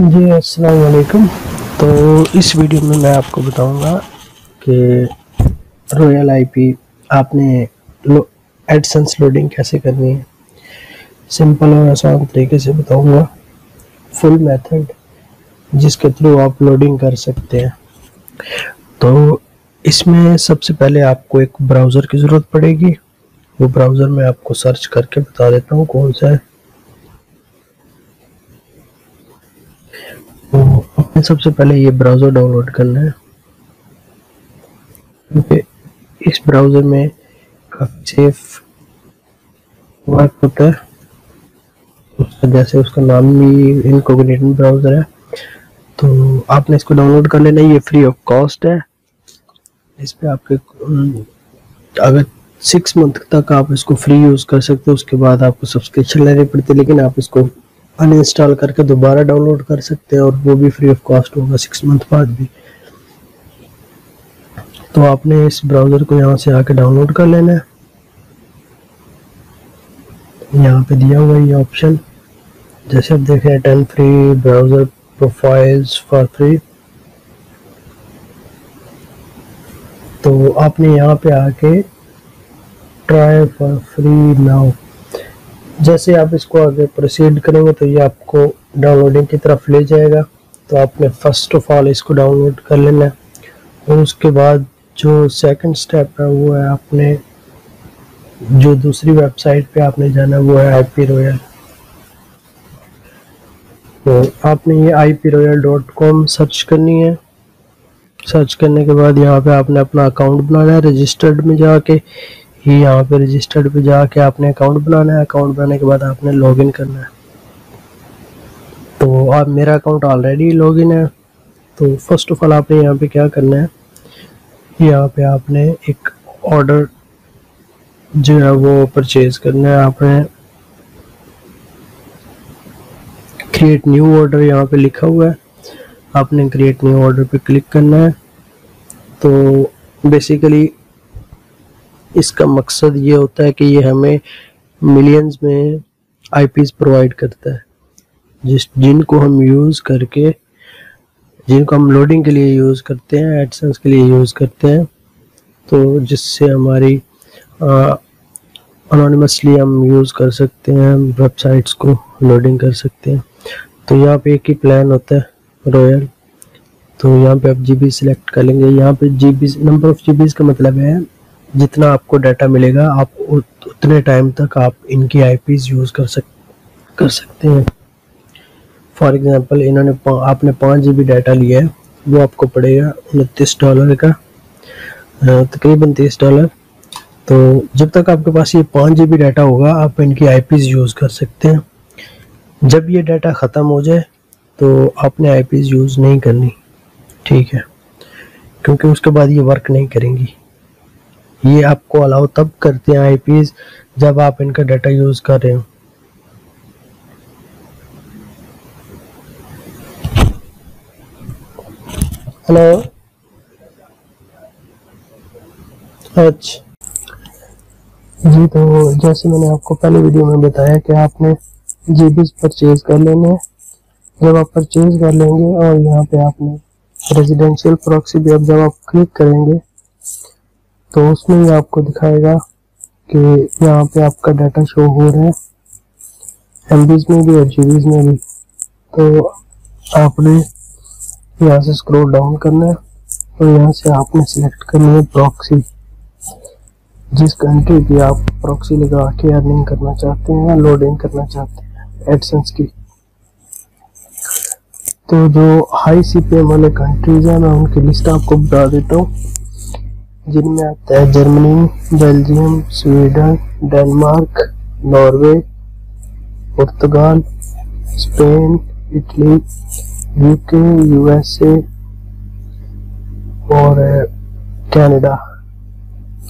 जी, अस्सलाम वालेकुम। तो इस वीडियो में मैं आपको बताऊँगा कि रॉयल आईपी आपने लो एडसेंस लोडिंग कैसे करनी है। सिंपल और आसान तरीके से बताऊँगा। फुल मेथड जिसके थ्रू आप लोडिंग कर सकते हैं। तो इसमें सबसे पहले आपको एक ब्राउज़र की ज़रूरत पड़ेगी। वो ब्राउज़र में आपको सर्च करके बता देता हूँ कौन सा है। तो आपने सबसे पहले ये ब्राउज़र डाउनलोड करना है क्योंकि इस ब्राउज़र में काफ़ी सेफ़ वर्क होता है उसका जैसे उसका नाम भी इनकोगनेटिव ब्राउज़र है। तो आपने इसको डाउनलोड कर लेना, ये फ्री ऑफ़ कॉस्ट है। इस पर आपके, अगर सिक्स मंथ तक आप इसको फ्री यूज़ कर सकते हो, उसके बाद आपको सब्सक्रिप्शन लेनी पड़ती है, लेकिन आप इसको अनइंस्टॉल करके दोबारा डाउनलोड कर सकते हैं और वो भी फ्री ऑफ़ कॉस्ट होगा सिक्स मंथ बाद भी। तो आपने इस ब्राउज़र को यहाँ से आके डाउनलोड कर लेना है। यहाँ पे दिया हुआ ये ऑप्शन जैसे आप देख रहे हैं ten free browser profiles for free तो आपने यहाँ पे आके ट्राई फॉर फ्री नाउ जैसे आप इसको आगे प्रोसीड करेंगे तो ये आपको डाउनलोडिंग की तरफ़ ले जाएगा। तो आपने फ़र्स्ट ऑफ़ ऑल इसको डाउनलोड कर लेना है। और उसके बाद जो सेकंड स्टेप है, वो है आपने जो दूसरी वेबसाइट पे आपने जाना वो है आई पी रॉयल तो आपने ये I P Royal dot com search करनी है। सर्च करने के बाद यहाँ पे आपने अपना अकाउंट बनाना है रजिस्टर्ड में जाके। ही यहाँ पे रजिस्टर्ड पे जाके आपने अकाउंट बनाना है। अकाउंट बनाने के बाद आपने लॉगिन करना है। तो आप मेरा अकाउंट ऑलरेडी लॉगिन है। तो फ़र्स्ट ऑफ़ ऑल आपने यहाँ पे क्या करना है? यहाँ पे आपने एक ऑर्डर जो है वो परचेज करना है। आपने क्रिएट न्यू ऑर्डर यहाँ पे लिखा हुआ है। आपने क्रिएट न्यू ऑर्डर पे क्लिक करना है। तो बेसिकली इसका मकसद ये होता है कि ये हमें मिलियंस में आईपीस प्रोवाइड करता है। जिस, जिनको हम यूज़ करके, जिनको हम लोडिंग के लिए यूज़ करते हैं एडसेंस के लिए यूज़ करते हैं तो जिससे हमारी अनोनिमसली हम यूज़ कर सकते हैं वेबसाइट्स को लोडिंग कर सकते हैं। तो यहाँ पे एक ही प्लान होता है रॉयल तो यहाँ पे आप जी बी सिलेक्ट कर लेंगे। यहाँ पे जी नंबर ऑफ़ जी का मतलब है जितना आपको डाटा मिलेगा, आप उतने टाइम तक आप इनकी आईपीस यूज़ कर सक, कर सकते हैं। फॉर एग्जांपल इन्होंने आपने पाँच जी डाटा लिया है, वो आपको पड़ेगा उनतीस डॉलर का। तकरीबन तीस डॉलर तो जब तक आपके पास ये पाँच जी डाटा होगा, आप इनकी आईपीस यूज़ कर सकते हैं। जब ये डाटा ख़त्म हो जाए तो आपने आईपीस यूज़ नहीं करनी। ठीक है। क्योंकि उसके बाद ये वर्क नहीं करेंगी। ये आपको अलाउ तब करते हैं आईपीज जब आप इनका डाटा यूज़ कर रहे हो। हेलो अच्छा। जी तो जैसे मैंने आपको पहले वीडियो में बताया कि आपने जीबीज परचेज कर लेने जब आप परचेज कर लेंगे और यहाँ पे आपने रेजिडेंशियल प्रॉक्सी भी, अब जब आप क्लिक करेंगे तो उसमें ही आपको दिखाएगा कि यहाँ पे आपका डाटा शो हो रहा है। एम में भी और जी में भी। तो आपने यहाँ से स्क्रॉल डाउन करना है और यहाँ से आपने सिलेक्ट करनी है प्रॉक्सी जिस कंट्री की आप प्रॉक्सी लगा के अर्निंग करना चाहते हैं लोडिंग करना चाहते हैं एडसेंस की। तो जो हाई सीपीएम वाले कंट्रीज़ हैं, मैं उनकी लिस्ट आपको बता देता हूँ। जिनमें आता है Germany, Belgium, Sweden, Denmark, Norway, Portugal, Spain, Italy, UK, USA और कनाडा।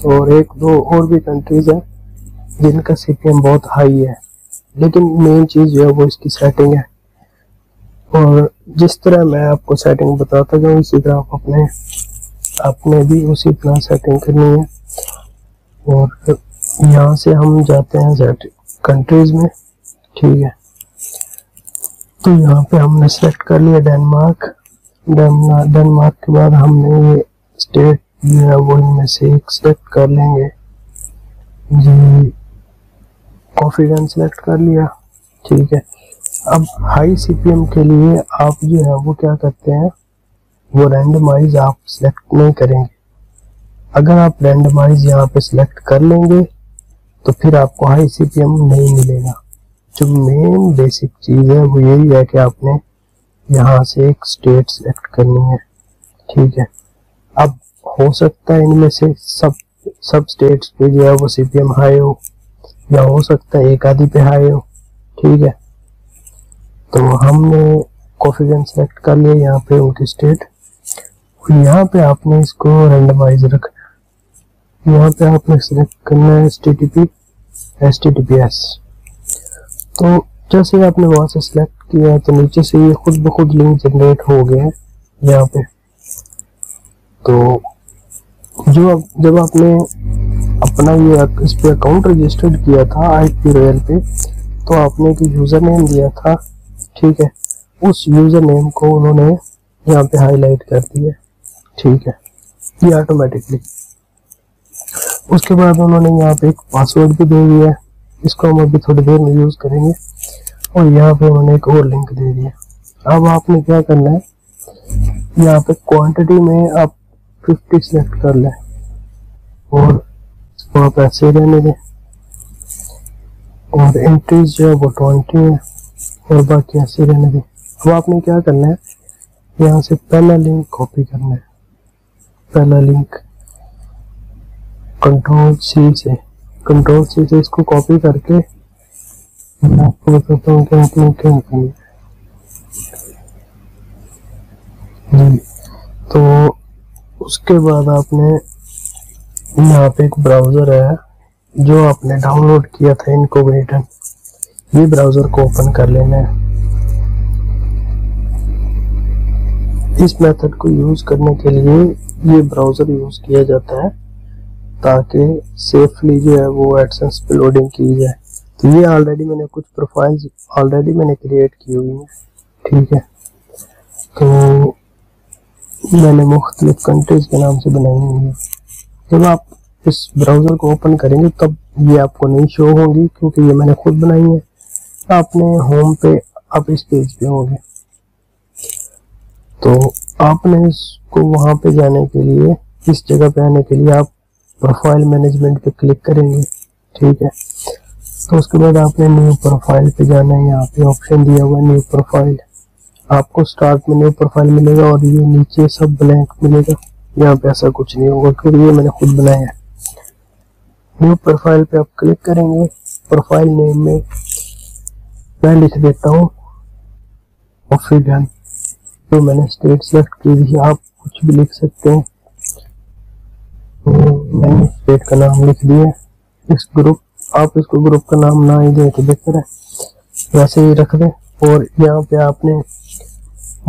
और एक दो और भी कंट्रीज़ हैं जिनका सीपीएम बहुत हाई है। लेकिन मेन चीज़ जो है वो इसकी सेटिंग है। और जिस तरह मैं आपको सेटिंग बताता जाऊँ, इसी तरह आप अपने आपने भी उसी तरह सेटिंग करनी है। और यहाँ से हम जाते हैं कंट्रीज़ में, ठीक है। तो यहाँ पे हमने सेलेक्ट कर लिया डेनमार्क डेनमार्क के बाद हमने ये स्टेट जो है वो इनमें से एक सेलेक्ट कर लेंगे। जी कॉफ़ी गन सेलेक्ट कर लिया, ठीक है। अब हाई सीपीएम के लिए आप जो है वो क्या करते हैं? वो रैंडमाइज आप सिलेक्ट नहीं करेंगे। अगर आप रैंडमाइज यहाँ पे सिलेक्ट कर लेंगे तो फिर आपको हाई सीपीएम नहीं मिलेगा। जो मेन बेसिक चीज़ है, वो यही है कि आपने यहाँ से एक स्टेट सिलेक्ट करनी है। ठीक है। अब हो सकता है इनमें से सब सब स्टेट्स पे जो है वो सीपीएम हाई हो, या हो सकता है एक आधी पे हाई हो। ठीक है। तो हमने कॉफिगन सेलेक्ट कर लिया, यहाँ पे उनकी स्टेट यहाँ पे आपने इसको रेंडमाइज रखना यहाँ पे आपने सिलेक्ट करना है S T T P S T T P S तो जैसे आपने वहाँ से सिलेक्ट किया तो नीचे से ये खुद ब खुद लिंक जनरेट हो गए हैं यहाँ पे। तो जो जब आपने अपना ये इस पे अकाउंट रजिस्टर्ड किया था आई पी रॉयल पे तो आपने एक यूज़र नेम दिया था, ठीक है? उस यूज़र नेम को उन्होंने यहाँ पे हाईलाइट कर दिया। ठीक है। ये ऑटोमेटिकली उसके बाद उन्होंने यहाँ पे एक पासवर्ड भी दे दिया है। इसको हम अभी थोड़ी देर में यूज़ करेंगे। और यहाँ पे उन्होंने एक और लिंक दे दिया अब आपने क्या करना है? यहाँ पे क्वांटिटी में आप 50 सेलेक्ट कर लें। और इसको आप ऐसे रहने दें। और एंट्रीज जो है वो ट्वेंटी है। और बाकी ऐसे रहने दें। अब आपने क्या करना है? यहाँ से पहला लिंक कॉपी करना है। पहला लिंक कंट्रोल सी से. कंट्रोल सी से इसको कॉपी करके मैं आपको बताता हूँ कि आपने क्या करना जी तो उसके बाद आपने यहाँ पे एक ब्राउज़र है जो आपने डाउनलोड किया था इनकोगेटन ये ब्राउज़र को ओपन कर लेना है। इस मेथड को यूज़ करने के लिए ये ब्राउज़र यूज़ किया जाता है ताकि सेफली जो है वो एडसेंस पे लोडिंग की जाए। तो ये ऑलरेडी मैंने कुछ प्रोफाइल्स ऑलरेडी मैंने क्रिएट की हुई हैं, ठीक है? तो मैंने मुख्तलिफ़ कंट्रीज़ के नाम से बनाई हुई है। जब आप इस ब्राउज़र को ओपन करेंगे, तब ये आपको नहीं शो होंगी, क्योंकि ये मैंने खुद बनाई है। आपने होम पे, आप इस पेज पे होंगे। तो आपने इसको वहाँ पे जाने के लिए, इस जगह पे आने के लिए आप प्रोफ़ाइल मैनेजमेंट पे क्लिक करेंगे, ठीक है? तो उसके बाद आपने न्यू प्रोफ़ाइल पे जाना है, यहाँ पे ऑप्शन दिया हुआ न्यू प्रोफ़ाइल आपको स्टार्ट में न्यू प्रोफ़ाइल मिलेगा और ये नीचे सब ब्लैंक मिलेगा। यहाँ पे ऐसा कुछ नहीं होगा, क्योंकि ये मैंने खुद बनाया है। न्यू प्रोफ़ाइल पे आप क्लिक करेंगे प्रोफ़ाइल नेम में मैं लिख देता हूँ ऑफिगन तो मैंने स्टेट सेलेक्ट की थी आप कुछ भी लिख सकते हैं। तो मैंने स्टेट का नाम लिख दिया इस ग्रुप आप इसको ग्रुप का नाम ना ही दे तो बेहतर है। वैसे ही रख दें और यहाँ पे आपने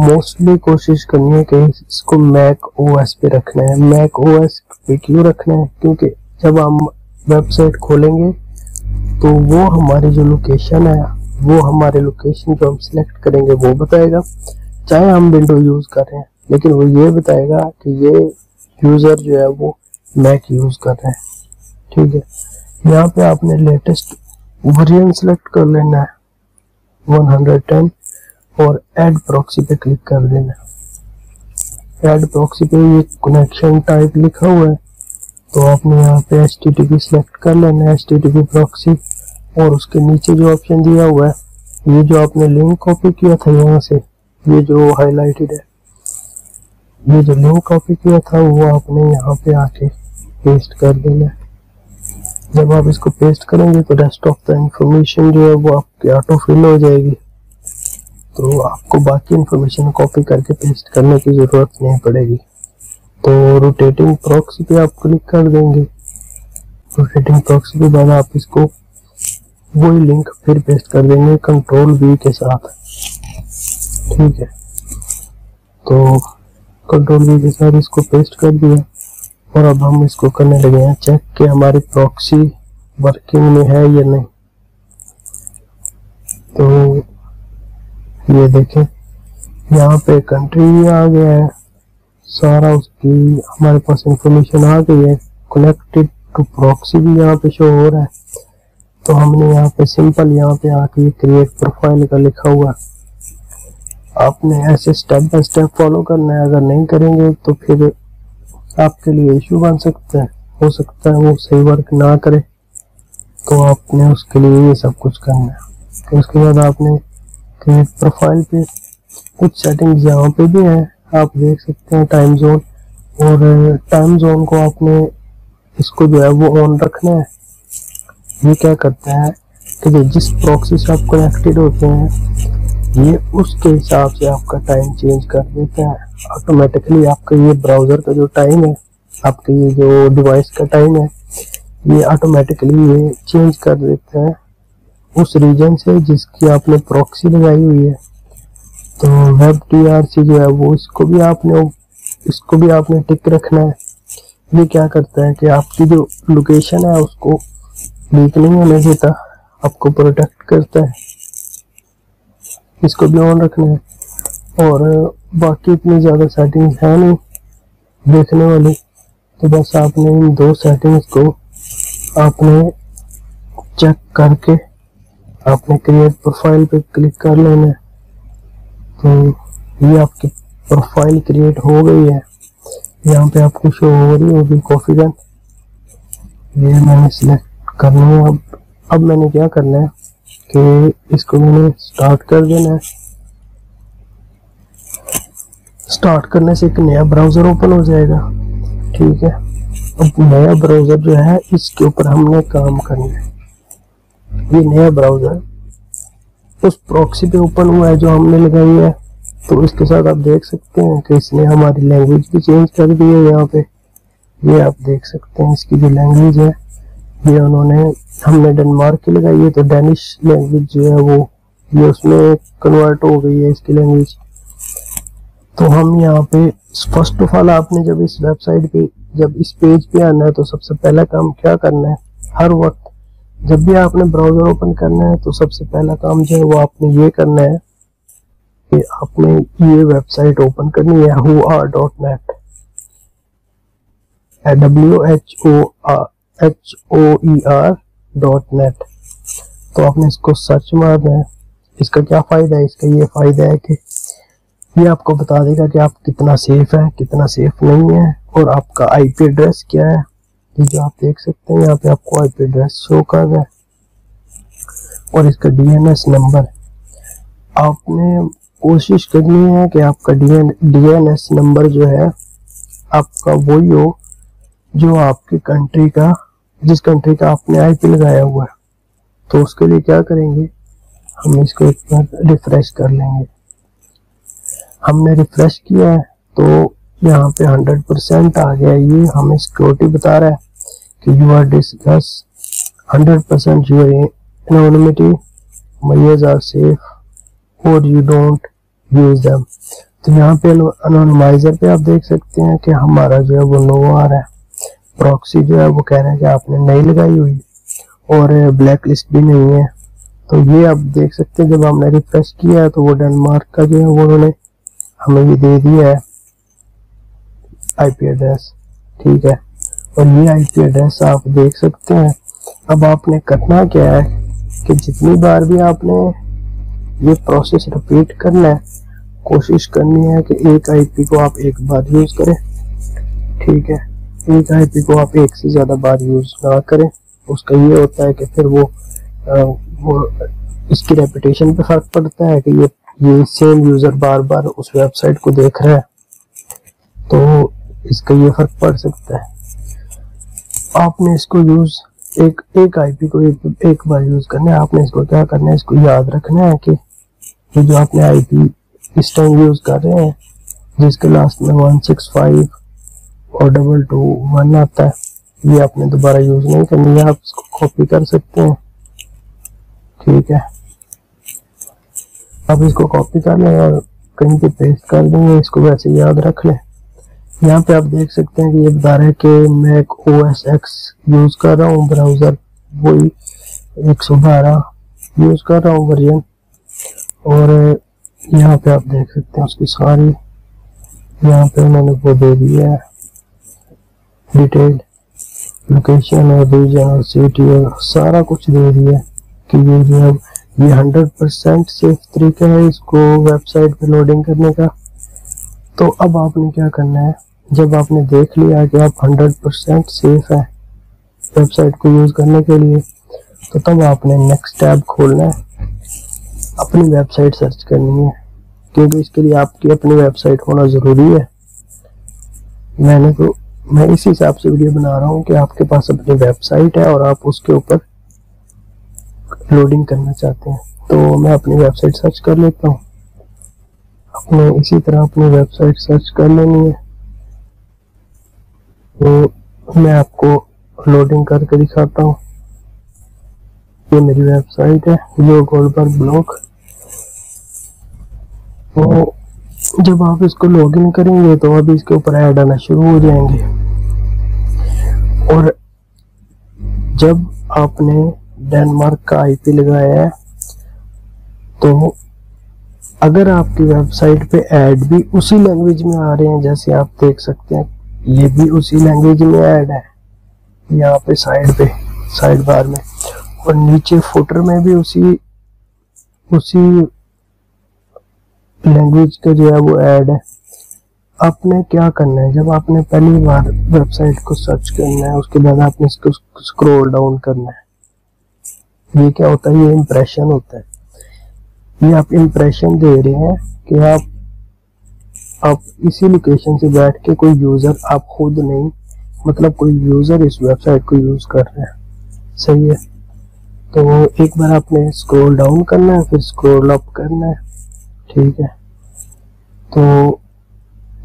मोस्टली कोशिश करनी है कि इसको मैक ओएस पे रखना है। मैक ओएस पे क्यों रखना है? क्योंकि जब हम वेबसाइट खोलेंगे तो वो हमारी जो लोकेशन है, वो हमारे लोकेशन जो हम सिलेक्ट करेंगे, वो बताएगा। चाहे हम विंडो यूज़ कर रहे हैं लेकिन वो ये बताएगा कि ये यूज़र जो है वो मैक यूज़ कर रहे हैं। ठीक है? यहाँ पे आपने लेटेस्ट वर्जन सेलेक्ट कर लेना है। 110 और ऐड प्रॉक्सी पे क्लिक कर देना एड प्रॉक्सी पे ये कनेक्शन टाइप लिखा हुआ है तो आपने यहाँ पे पी सिलेक्ट कर लेना है पी प्रॉक्सी और उसके नीचे जो ऑप्शन दिया हुआ है, ये जो आपने लिंक कॉपी किया था यहाँ से ये जो हाईलाइटेड है, ये जो लिंक कॉपी किया था, वो आपने यहाँ पे आके पेस्ट कर देना है। जब आप इसको पेस्ट करेंगे तो डेस्कटॉप का इंफॉर्मेशन जो है वो आपके ऑटो फिल हो जाएगी। तो आपको बाकी इंफॉर्मेशन कॉपी करके पेस्ट करने की ज़रूरत नहीं पड़ेगी। तो रोटेटिंग प्रॉक्सी पे आप क्लिक कर देंगे। रोटेटिंग प्रॉक्सी के बाद आप इसको वही लिंक फिर पेस्ट कर देंगे कंट्रोल वी के साथ। ठीक है। तो कंट्रोल वी के साथ इसको पेस्ट कर दिया और अब हम इसको करने लगे हैं चेक कि हमारी प्रॉक्सी वर्किंग में है या नहीं। तो ये देखें, यहाँ पे कंट्री भी आ गया है। सारा उसकी, हमारे पास इंफॉर्मेशन आ गई है। कनेक्टेड टू प्रॉक्सी भी यहाँ पे शो हो रहा है। तो हमने यहाँ पे सिंपल यहाँ पे आके क्रिएट प्रोफ़ाइल का लिखा हुआ है। आपने ऐसे स्टेप बाय स्टेप फॉलो करना है। अगर नहीं करेंगे तो फिर आपके लिए इशू बन सकता है। हो सकता है वो सही वर्क ना करे तो आपने उसके लिए ये सब कुछ करना है। तो उसके बाद आपने क्रिएट प्रोफ़ाइल पे कुछ सेटिंग्स यहाँ पे भी हैं। आप देख सकते हैं टाइम जोन और टाइम जोन को आपने इसको जो है वो ऑन रखना है। ये क्या करता है कि जिस प्रॉक्सी से आप कनेक्टेड होते हैं ये उसके हिसाब से आपका टाइम चेंज कर देता है। ऑटोमेटिकली आपका ये ब्राउज़र का जो टाइम है, आपके ये जो डिवाइस का टाइम है, ये ऑटोमेटिकली ये चेंज कर देता है। उस रीजन से जिसकी आपने प्रॉक्सी लगाई हुई है तो वेब टी आर सी जो है वो इसको भी आपने, इसको भी आपने टिक रखना है। ये क्या करता है कि आपकी जो लोकेशन है उसको लीक नहीं होने देता, आपको प्रोटेक्ट करता है। इसको भी ऑन रखना है। और बाकी इतनी ज़्यादा सेटिंग है नहीं, देखने वाली। तो बस आपने इन दो सेटिंग्स को आपने चेक करके आपने क्रिएट प्रोफ़ाइल पे क्लिक कर लेना है। तो ये आपकी प्रोफ़ाइल क्रिएट हो गई है। यहाँ पे आपको शो हो रही होगी कॉफ़ी गन ये मैंने सिलेक्ट करना है। अब अब मैंने क्या करना है? कि इसको मैंने स्टार्ट कर देना है। स्टार्ट करने से एक नया ब्राउज़र ओपन हो जाएगा। ठीक है? अब नया ब्राउज़र जो है, इसके ऊपर हमने काम करना है। ये नया ब्राउज़र उस प्रॉक्सी पे ओपन हुआ है जो हमने लगाई है। तो इसके साथ आप देख सकते हैं कि इसने हमारी लैंग्वेज भी चेंज कर दी है यहाँ पे। ये आप देख सकते हैं इसकी जो लैंग्वेज है ये उन्होंने, हमने डेनमार्क की लगाई है तो डेनिश लैंग्वेज जो है वो, ये उसमें कन्वर्ट हो गई है इसकी लैंग्वेज तो हम यहाँ पे फ़र्स्ट ऑफ़ ऑल आपने जब इस वेबसाइट पे, जब इस पेज पे आना है तो सबसे पहला काम क्या करना है? हर वक्त जब भी आपने ब्राउज़र ओपन करना है तो सबसे पहला काम जो है वो आपने ये करना है कि आपने ये वेबसाइट ओपन करनी है whoer dot net W H O R H O E R dot net तो आपने इसको सर्च मारना है। इसका क्या फ़ायदा है? इसका ये फ़ायदा है कि ये आपको बता देगा कि आप कितना सेफ़ है, कितना सेफ़ नहीं है और आपका आईपी एड्रेस क्या है। ये जो आप देख सकते हैं, यहाँ पे आपको आईपी एड्रेस शो कर रहा है। और इसका डीएनएस नंबर आपने कोशिश करनी है कि आपका डीएनएस नंबर जो है, आपका वही हो जो आपकी कंट्री का जिस कंट्री का आपने आईपी लगाया हुआ है तो उसके लिए क्या करेंगे? हम इसको एक बार रिफ्रेश कर लेंगे। हमने रिफ्रेश किया है तो यहाँ पे हंड्रेड परसेंट आ गया ये हमें सिक्योरिटी बता रहा है कि you are discus hundred percent your anonymity measures are safe और यू डोंट यूज़ देम तो यहाँ पे अनोनमाइजर पे आप देख सकते हैं कि हमारा जो है वो नो आ रहा है। प्रॉक्सी जो है, वो कह रहे हैं कि आपने नहीं लगाई हुई और ब्लैक लिस्ट भी नहीं है। तो ये आप देख सकते हैं, जब हमने रिफ्रेश किया है तो वो डेनमार्क का जो है, वो उन्होंने हमें ये दे दिया है। आईपी एड्रेस ठीक है? और ये आईपी एड्रेस आप देख सकते हैं। अब आपने करना क्या है कि जितनी बार भी आपने ये प्रोसेस रिपीट करना है, कोशिश करनी है कि एक आईपी को आप एक बार यूज़ करें, ठीक है? एक आईपी को आप एक से ज़्यादा बार यूज़ ना करें। उसका ये होता है कि फिर वो आ, वो इसकी रेपुटेशन पे फ़र्क पड़ता है कि ये ये सेम यूज़र बार बार उस वेबसाइट को देख रहा है। तो इसका ये फ़र्क पड़ सकता है। आपने इसको यूज़ एक एक आईपी को एक, एक बार यूज़ करना है। आपने इसको क्या करना है? इसको याद रखना है कि जो आपने आईपी इस टाइम यूज़ कर रहे हैं जिसके लास्ट में वन सिक्स फाइव और डबल टू वन आता है। ये आपने दोबारा यूज़ नहीं करनी है आप इसको कॉपी कर सकते हैं। ठीक है। आप इसको कॉपी कर लें और कहीं पे पेस्ट कर देंगे, इसको वैसे याद रख लें। यहाँ पे आप देख सकते हैं कि ये बता रहे हैं कि मैं एक ओ एस एक्स यूज़ कर रहा हूँ ब्राउज़र वही एक सौ बारह यूज़ कर रहा हूँ वर्जन और यहाँ पे आप देख सकते हैं उसकी सारी, यहाँ पे उन्होंने वो दे दिया है। डिटेल लोकेशन और रीजन और सिटी और सारा कुछ दे दिया कि ये जो है, ये हंड्रेड परसेंट सेफ़ तरीका है इसको वेबसाइट पे लोडिंग करने का। तो अब आपने क्या करना है? जब आपने देख लिया कि आप हंड्रेड परसेंट सेफ़ है वेबसाइट को यूज़ करने के लिए तो तब आपने नेक्स्ट टैब खोलना है। अपनी वेबसाइट सर्च करनी है, क्योंकि इसके लिए आपकी अपनी वेबसाइट होना ज़रूरी है। मैंने तो मैं इस हिसाब से वीडियो बना रहा हूँ कि आपके पास अपनी वेबसाइट है और आप उसके ऊपर लोडिंग करना चाहते हैं। तो मैं अपनी वेबसाइट सर्च कर लेता हूँ। अपने इसी तरह अपनी वेबसाइट सर्च कर लेनी है। तो मैं आपको लोडिंग करके दिखाता हूँ। ये मेरी वेबसाइट है जो गोल्डबर्ग ब्लॉग तो जब आप इसको लॉगिन करेंगे तो अभी इसके ऊपर ऐड आना शुरू हो जाएँगे। और जब आपने डेनमार्क का आईपी लगाया है तो अगर आपकी वेबसाइट पे ऐड भी उसी लैंग्वेज में आ रहे हैं, जैसे आप देख सकते हैं, ये भी उसी लैंग्वेज में ऐड है, यहाँ पे साइड पे साइड बार में। और नीचे फुटर में भी उसी उसी लैंग्वेज का जो है वो ऐड है। आपने क्या करना है? जब आपने पहली बार वेबसाइट को सर्च करना है, उसके बाद आपने इसको स्क्रॉल डाउन करना है, ये क्या होता है? ये इंप्रेशन होता है। ये आप इंप्रेशन दे रहे हैं कि आप आप इसी लोकेशन से बैठ के कोई यूज़र आप खुद नहीं मतलब कोई यूज़र इस वेबसाइट को यूज़ कर रहे हैं। सही है? तो एक बार आपने स्क्रॉल डाउन करना है, फिर स्क्रॉल अप करना है। ठीक है? तो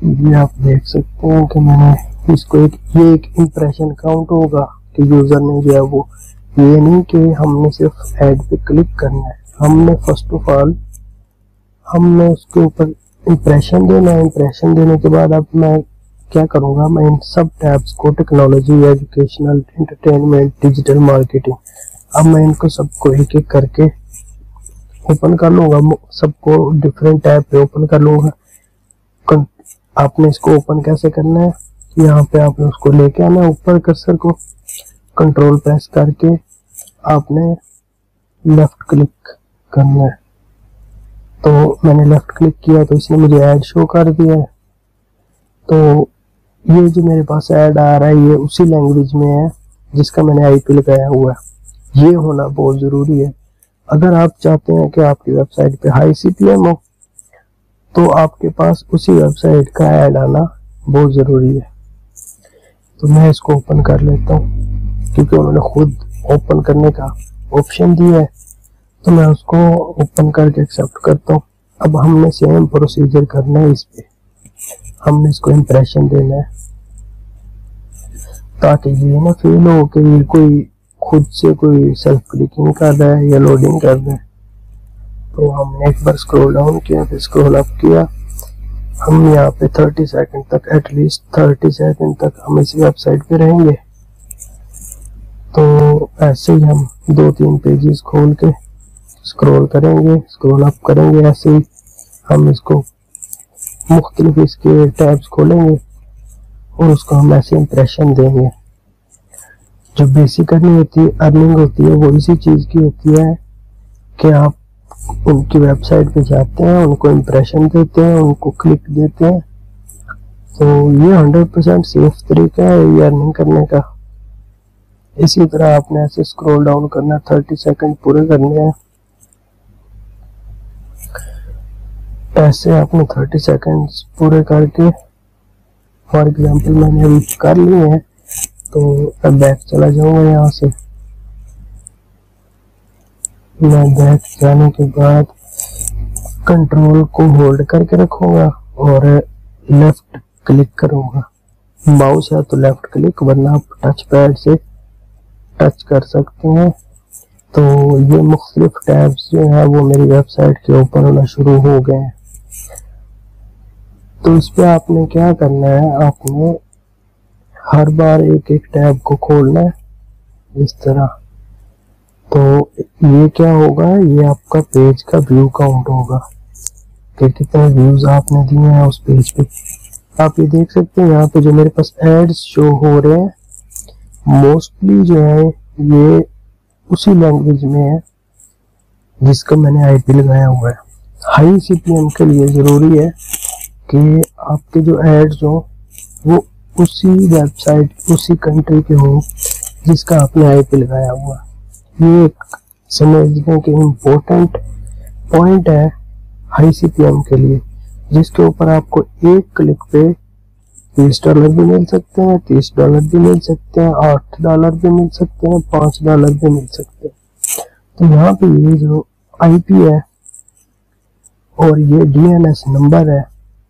ये आप देख सकते हैं कि मैंने इसको एक, ये एक इम्प्रेशन काउंट होगा कि यूज़र ने जो है वो ये नहीं कि हमने सिर्फ़ ऐड पे क्लिक करना है। हमने फ़र्स्ट ऑफ़ ऑल हमने उसके ऊपर इम्प्रेशन देना है। इम्प्रेशन देने के बाद अब मैं क्या करूँगा? मैं इन सब टैब्स को technology educational entertainment digital marketing अब मैं इनको सबको एक एक करके ओपन कर लूँगा। सबको डिफरेंट टैब पे ओपन कर लूँगा। आपने इसको ओपन कैसे करना है? यहाँ पे आपने उसको लेके आना है ऊपर कर्सर को। कंट्रोल प्रेस करके आपने लेफ़्ट क्लिक करना है। तो मैंने लेफ़्ट क्लिक किया तो इसने मुझे ऐड शो कर दिया है। तो ये जो मेरे पास ऐड आ रहा है, ये उसी लैंग्वेज में है जिसका मैंने आईपी लगाया हुआ है। ये होना बहुत ज़रूरी है। अगर आप चाहते हैं कि आपकी वेबसाइट पे हाई सीपीएम हो तो आपके पास उसी वेबसाइट का ऐड आना बहुत ज़रूरी है। तो मैं इसको ओपन कर लेता हूँ, क्योंकि उन्होंने खुद ओपन करने का ऑप्शन दिया है। तो मैं उसको ओपन करके एक्सेप्ट करता हूँ। अब हमने सेम प्रोसीजर करना है इस पे। हमने इसको इम्प्रेशन देना है, ताकि ये ना फील हो कि कोई खुद से कोई सेल्फ क्लिकिंग कर रहा है या लोडिंग कर रहा है। तो हमने एक बार स्क्रॉल डाउन किया, फिर स्क्रॉल अप किया। हम यहाँ पे 30 सेकंड तक एटलीस्ट 30 सेकंड तक हम इसी वेबसाइट पे रहेंगे। तो ऐसे ही हम दो तीन पेजेस खोल के स्क्रॉल करेंगे स्क्रॉल अप करेंगे ऐसे ही। हम इसको मुख्तलिफ़ इसके टैब्स खोलेंगे और उसको हम ऐसे इंप्रेशन देंगे। जो बेसिक अर्निंग होती है अर्निंग होती है, वो इसी चीज़ की होती है कि आप उनकी वेबसाइट पे जाते हैं, उनको इम्प्रेशन देते हैं, उनको क्लिक देते हैं। तो ये हंड्रेड परसेंट सेफ़ तरीका है ये अर्निंग करने का। इसी तरह आपने ऐसे स्क्रॉल डाउन करना थर्टी सेकंड पूरे करने हैं। ऐसे आपने थर्टी सेकंड पूरे करके फॉर एग्जांपल मैंने अभी कर लिए हैं तो मैं बैक चला जाऊँगा यहाँ से। मैं बैक जाने के बाद कंट्रोल को होल्ड करके रखूँगा और लेफ़्ट क्लिक करूँगा। माउस है तो लेफ़्ट क्लिक वरना आप टच पैड से टच कर सकते हैं। तो ये मुख्तलिफ़ टैब्स जो है, वो मेरी वेबसाइट के ऊपर होना शुरू हो गए हैं। तो इस पर आपने क्या करना है, आपने हर बार एक एक टैब को खोलना है। इस तरह। तो ये क्या होगा? ये आपका पेज का व्यू काउंट होगा। कि कितने व्यूज़ आपने दिए हैं उस पेज पे। आप ये देख सकते हैं, यहाँ पे जो मेरे पास एड्स शो हो रहे हैं मोस्टली जो है, ये उसी लैंग्वेज में है, जिसका मैंने आईपी लगाया हुआ है। हाई सीपीएम के लिए ज़रूरी है कि आपके जो एड्स हो, वो उसी वेबसाइट उसी कंट्री के हो, जिसका आपने आईपी लगाया हुआ ये एक समझने के इम्पोर्टेंट पॉइंट है हाई सीपीएम के लिए, जिसके ऊपर आपको एक क्लिक पे तीस डॉलर भी मिल सकते हैं, तीस डॉलर भी मिल सकते हैं, आठ डॉलर भी मिल सकते हैं, पाँच डॉलर भी मिल सकते हैं। तो यहाँ पे ये जो आईपी है और ये डीएनएस नंबर है,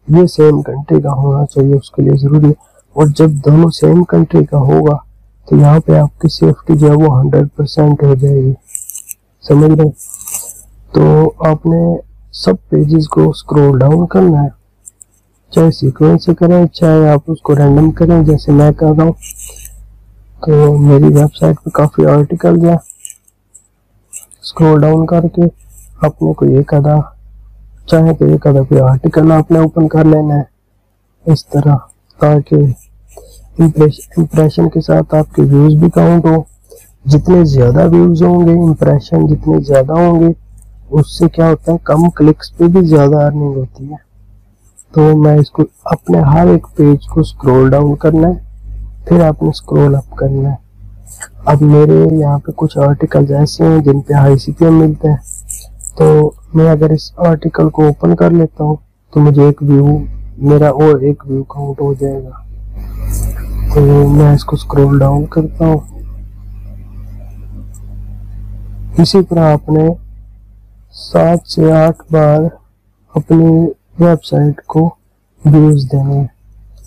ये सेम कंट्री का होना चाहिए, उसके लिए ज़रूरी है। और जब दोनों सेम कंट्री का होगा तो यहाँ पे आपकी सेफ्टी जो है वो हंड्रेड परसेंट हो जाएगी। समझ रहे तो आपने सब पेजेस को स्क्रॉल डाउन करना है। चाहे सीक्वेंस से करें, चाहे आप उसको रैंडम करें, जैसे मैं कर रहा हूँ। तो मेरी वेबसाइट पे काफ़ी आर्टिकल है स्क्रॉल डाउन करके आपने को एक आधा, चाहे तो एक आधा कोई आर्टिकल आपने ओपन कर लेना है। इस तरह, ताकि इम्प्रेशन के साथ आपके व्यूज़ भी काउंट हो। जितने ज़्यादा व्यूज़ होंगे इम्प्रेशन जितने ज़्यादा होंगे, उससे क्या होता है, कम क्लिक्स पे भी ज़्यादा अर्निंग होती है। तो मैं इसको अपने हर एक पेज को स्क्रॉल डाउन करना है, फिर आपने स्क्रॉल अप करना है। अब मेरे यहाँ पे कुछ आर्टिकल ऐसे हैं जिन पे हाई सी मिलते हैं। तो मैं अगर इस आर्टिकल को ओपन कर लेता हूँ तो मुझे एक व्यू मेरा और एक व्यू काउंट हो जाएगा। तो मैं इसको स्क्रॉल डाउन करता हूँ। इसी तरह आपने सात से आठ बार अपनी वेबसाइट को व्यूज़ देने,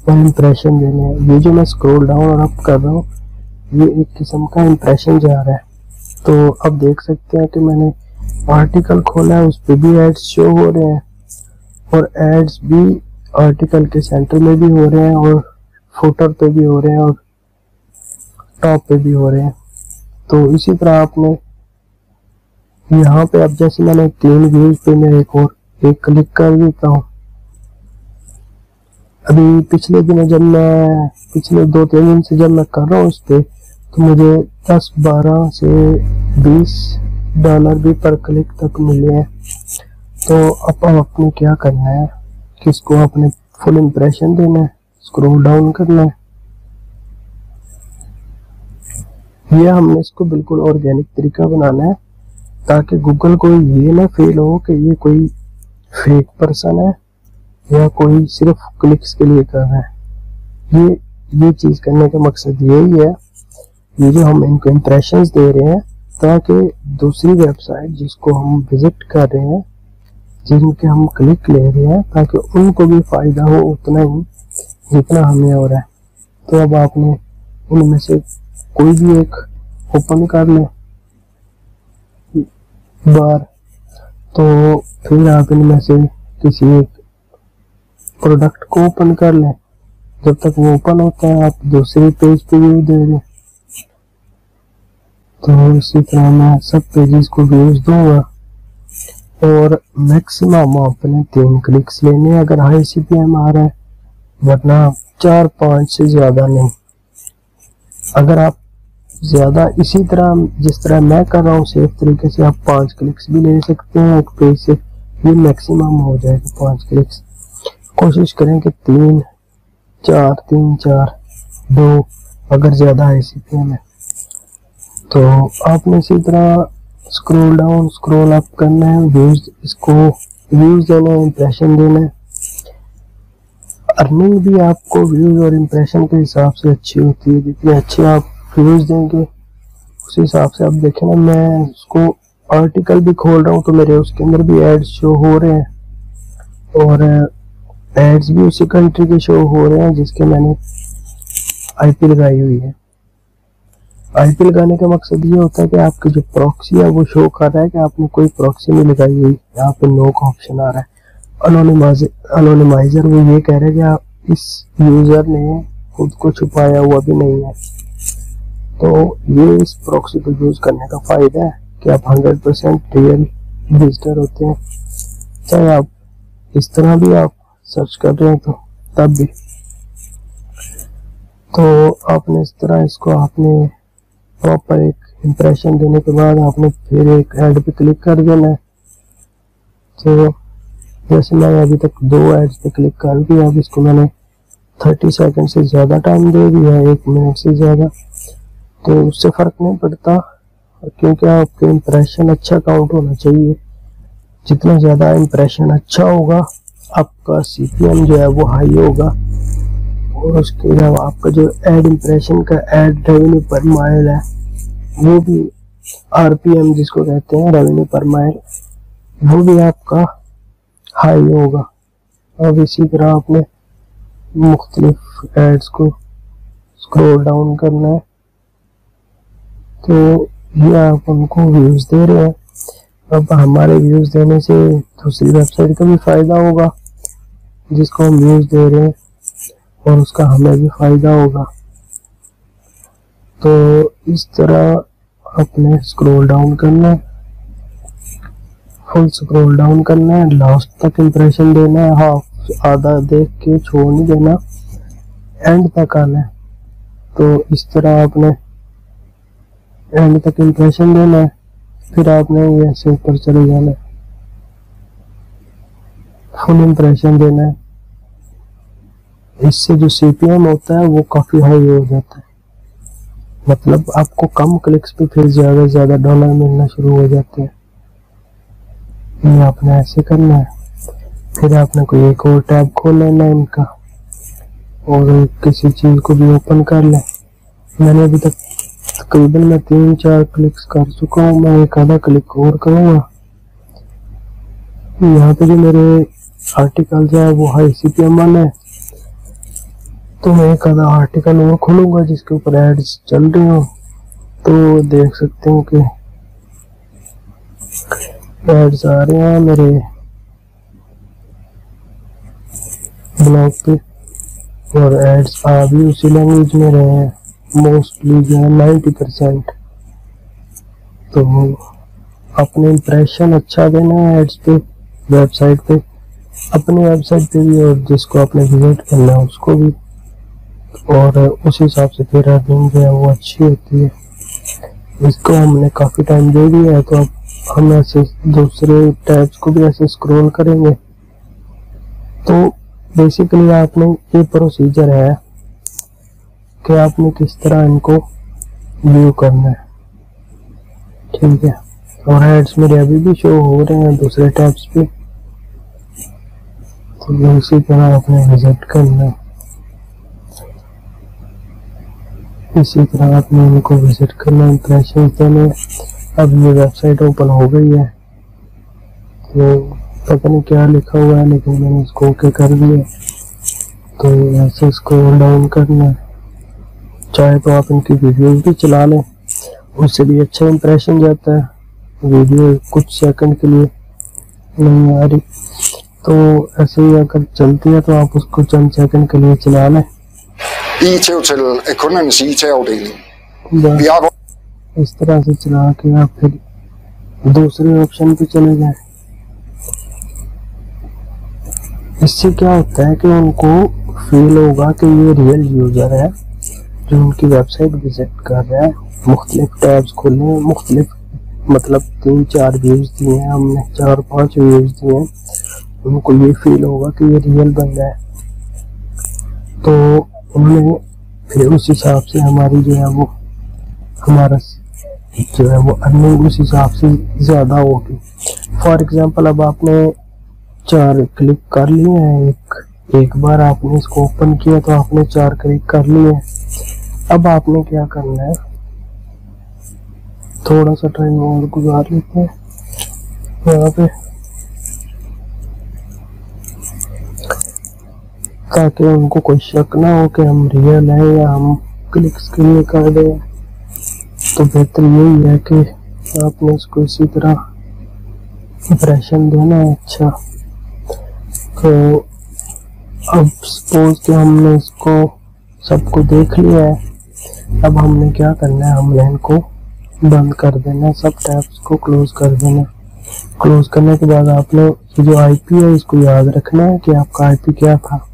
और इम्प्रेशन देने। हैं ये जो मैं स्क्रॉल डाउन और अप कर रहा हूँ, ये एक किस्म का इम्प्रेशन जा रहा है। तो अब देख सकते हैं कि मैंने आर्टिकल खोला है, उस पर भी एड्स शो हो रहे हैं, और एड्स भी आर्टिकल के सेंटर में भी हो रहे हैं, और फुटर पे भी हो रहे हैं और टॉप पे भी हो रहे हैं। तो इसी तरह आपने यहाँ पे अब जैसे मैंने तीन व्यूज़ पे मैं एक और, एक क्लिक कर देता हूँ। अभी पिछले दिनों जब मैं, पिछले दो तीन दिन से जब मैं कर रहा हूँ उस पर तो मुझे दस बारह से बीस डॉलर भी पर क्लिक तक मिले हैं। तो अब अपने क्या करना है? किसको अपने फुल इम्प्रेशन देना है? स्क्रोल डाउन करना है। ये हमने इसको बिल्कुल ऑर्गेनिक तरीका बनाना है, ताकि गूगल को ये ना फील हो कि ये कोई फेक पर्सन है, या कोई सिर्फ़ क्लिक्स के लिए कर रहा है। ये ये चीज़ करने का मकसद यही है, ये जो हम इनको इंप्रेशन दे रहे हैं, ताकि दूसरी वेबसाइट जिसको हम विज़िट कर रहे हैं, जिनके हम क्लिक ले रहे हैं, ताकि उनको भी फ़ायदा हो उतना ही। जितना हमें हो रहा है। तो अब आपने उनमें से कोई भी एक ओपन कर ले। बार। तो फिर आप इनमें से किसी एक प्रोडक्ट को ओपन कर लें। जब तक वो ओपन होता है, आप दूसरे पेज पे व्यू दे दें। तो इसी तरह मैं सब पेजेस को व्यूज़ दूँगा। और मैक्सिमम आपने तीन क्लिक्स लेने अगर हाई सी पी एम आ रहा है वरना चार पाँच से ज़्यादा नहीं। अगर आप ज़्यादा इसी तरह, जिस तरह मैं कर रहा हूँ सेफ़ तरीके से आप पाँच क्लिक्स भी ले सकते हैं एक पेज से, ये मैक्सिमम हो जाएगा पाँच क्लिक्स कोशिश करें कि तीन, चार तीन, चार, दो, अगर ज़्यादा है इसी पे में। तो आपने इसी तरह स्क्रॉल डाउन स्क्रॉल अप करना है व्यूज़ इसको व्यूज़ देना है इंप्रेशन देना है। अर्निंग भी आपको व्यूज़ और इम्प्रेशन के हिसाब से अच्छी होती है। जितने अच्छे आप व्यूज़ देंगे, उस हिसाब से आप देखें ना, मैं उसको आर्टिकल भी खोल रहा हूँ तो मेरे उसके अंदर भी एड्स शो हो रहे हैं। और एड्स भी उसी कंट्री के शो हो रहे हैं जिसके मैंने आईपी लगाई हुई है। आईपी लगाने का मकसद ये होता है कि आपकी जो प्रॉक्सी है वो शो कर रहा है कि आपने कोई प्रॉक्सी नहीं लगाई हुई। यहाँ पे नो का ऑप्शन आ रहा है। अनोनिमाइजर वो ये कह रहे हैं कि आप इस यूज़र ने खुद को छुपाया हुआ भी नहीं है। तो ये इस प्रॉक्सी को यूज़ करने का फ़ायदा है कि आप 100 परसेंट रियल विजिटर होते हैं। चाहे आप इस तरह भी आप सर्च कर रहे हैं तो तब भी। तो आपने इस तरह इसको आपने प्रॉपर एक इम्प्रेशन देने के बाद आपने फिर एक एड पे क्लिक कर देना है। तो जैसे मैंने अभी तक दो एड्स पे क्लिक कर दिया अब इसको मैंने थर्टी सेकंड से ज़्यादा टाइम दे दिया एक मिनट से ज़्यादा। तो उससे फ़र्क नहीं पड़ता क्योंकि आपके इम्प्रेशन अच्छा काउंट होना चाहिए। जितना ज़्यादा इम्प्रेशन अच्छा होगा, आपका सीपीएम जो है वो हाई होगा। और उसके अलावा आपका जो एड इम्प्रेशन का एड रेवेन्यू पर माइल है, वो भी आरपीएम जिसको कहते हैं रेवेन्यू पर माइल वो भी आपका हाई होगा। अब इसी तरह आपने मुख्तलिफ़ एड्स को स्क्रॉल डाउन करना है। तो ये आप उनको व्यूज़ दे रहे हैं। अब हमारे व्यूज़ देने से दूसरी वेबसाइट का भी फ़ायदा होगा, जिसको हम व्यूज़ दे रहे हैं, और उसका हमें भी फ़ायदा होगा। तो इस तरह अपने स्क्रॉल डाउन करना है। फुल स्क्रॉल डाउन करना है लास्ट तक इंप्रेशन देना है। हाफ़ आधा देख के छोड़ नहीं देना। एंड तक आना है। तो इस तरह आपने एंड तक इंप्रेशन देना है, फिर आपने ये ऐसे ऊपर चले जाना है। फुल इंप्रेशन देना है। इससे जो सीपीएम होता है, वो काफ़ी हाई हो जाता है। मतलब आपको कम क्लिक्स पे फिर ज़्यादा ज़्यादा डॉलर मिलना शुरू हो जाते हैं। ये आपने ऐसे करना है। फिर आपने कोई एक और टैब खोल लेना है इनका और किसी चीज़ को भी ओपन कर ले। मैंने अभी तक तकरीबन मैं तीन चार क्लिक्स कर चुका हूँ, मैं एक आधा क्लिक और करूँगा। यहाँ पे जो मेरे आर्टिकल है, वो high C P M one है। तो मैं एक आधा आर्टिकल और खोलूँगा, जिसके ऊपर एड्स चल रही हो। तो देख सकते हो कि एड्स आ रहे हैं मेरे। ब्लॉग पे। और एड्स आ भी उसी लैंग्वेज में रहे हैं। मोस्टली जो है नाइन्टी परसेंट तो अपने इम्प्रेशन अच्छा देना है एड्स पे वेबसाइट पे। अपनी वेबसाइट पे भी और जिसको आपने विज़िट करना है उसको भी। और उस हिसाब से फिर अर्निंग जो है वो अच्छी होती है। इसको हमने काफ़ी टाइम दे दिया है तो अब हम ऐसे दूसरे टैब्स को भी ऐसे स्क्रॉल करेंगे। तो बेसिकली आपने ये प्रोसीजर है कि आपने किस तरह इनको व्यू करना है। ठीक है? और एड्स मेरे अभी भी शो हो रहे हैं दूसरे टैब्स पे। तो इसी तरह आपने विज़िट करना है। इसी तरह आपने इनको विज़िट करना इंप्रेशन देने अब ये वेबसाइट ओपन हो गई है। तो पता नहीं क्या लिखा हुआ है लेकिन मैंने इसको ओके कर दिया। तो ऐसे इसको डाउन करना है। चाहे तो आप इनकी वीडियोस भी चला लें। उससे भी अच्छा इंप्रेशन जाता है। वीडियो कुछ सेकंड के लिए नहीं आ रही। तो ऐसे ही अगर चलती है तो आप उसको चंद सेकंड के लिए चला लें। IT til kundernes IT-afdeling. Vi arbejder इस तरह से चला के आप फिर दूसरे ऑप्शन पे चले जाए। इससे क्या होता है कि उनको फील होगा कि ये रियल यूज़र है, जो उनकी वेबसाइट विज़िट कर रहा है। मुख्तलिफ़ टैब्स खोले मुख्तलिफ़ मतलब तीन चार व्यूज़ दिए हैं हमने, चार पाँच व्यूज़ दिए हैं। उनको ये फील होगा कि ये रियल बंदा है। तो उन्होंने फिर उस हिसाब से हमारी जो है वो, हमारा जो है वो अर्निंग उस हिसाब से ज़्यादा होगी। फॉर एग्जांपल अब आपने चार क्लिक कर लिए हैं। एक एक बार आपने इसको ओपन किया तो आपने चार क्लिक कर लिए अब आपने क्या करना है? थोड़ा सा टाइम और गुजार लेते हैं। यहाँ पे। ताकि उनको कोई शक ना हो कि हम रियल है या हम क्लिक्स के लिए कर रहे हैं। तो बेहतर यही है कि आपने इसको इसी तरह इंप्रेशन देना है अच्छा। तो अब सपोज़ कि हमने इसको सबको देख लिया है, अब हमने क्या करना है? हमने इनको बंद कर देना है, सब टैब्स को क्लोज कर देना क्लोज करने के बाद आपने जो आईपी है, इसको याद रखना है कि आपका आईपी क्या था।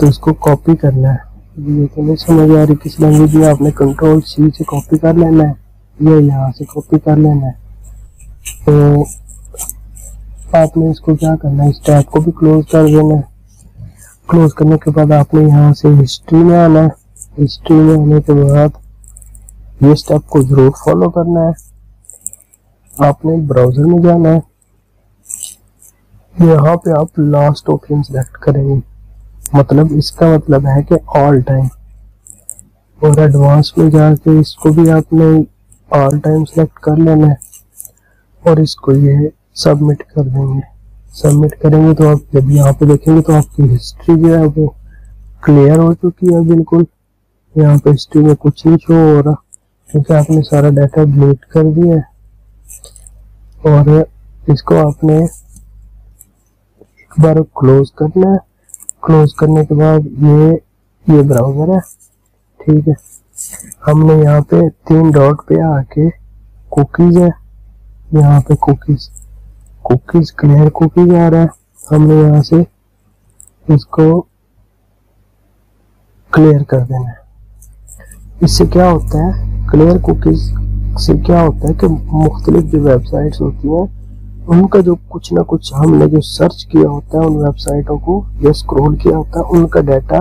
तो इसको कॉपी करना है। तो नहीं, समझ आ रही किस लैंग्वेज में आपने कंट्रोल सी से कॉपी कर लेना है, ये यहाँ से कॉपी कर लेना है। तो आपने इसको क्या करना है, इस टैब को भी क्लोज कर देना है। क्लोज करने के बाद आपने यहाँ से हिस्ट्री में आना है। हिस्ट्री में आने के बाद ये स्टेप को ज़रूर फॉलो करना है। आपने ब्राउज़र में जाना है। यहाँ पे आप लास्ट ऑप्शन सेलेक्ट करेंगे। मतलब इसका मतलब है कि ऑल टाइम और एडवांस में जाके इसको भी आपने ऑल टाइम सेलेक्ट कर लेना है। और इसको ये सबमिट कर देंगे। सबमिट करेंगे तो आप जब यहाँ पे देखेंगे तो आपकी हिस्ट्री जो है वो क्लियर हो चुकी है बिल्कुल। यहाँ पे हिस्ट्री में कुछ नहीं शो हो रहा, क्योंकि आपने सारा डाटा डिलीट कर दिया है। और इसको आपने एक बार क्लोज करना है। क्लोज करने के बाद ये ये ब्राउज़र है। ठीक है। हमने यहाँ पे तीन डॉट पे आके कुकीज है। यहाँ पे कुकीज कुकीज क्लियर कुकीज आ रहा है। हमने यहाँ से इसको क्लियर कर देना है। इससे क्या होता है? क्लियर कुकीज से क्या होता है कि मुख्तलिफ़ जो वेबसाइट्स होती हैं उनका जो कुछ ना कुछ हमने जो सर्च किया होता है उन वेबसाइटों को, या स्क्रॉल किया होता है, उनका डाटा